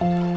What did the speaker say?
Oh.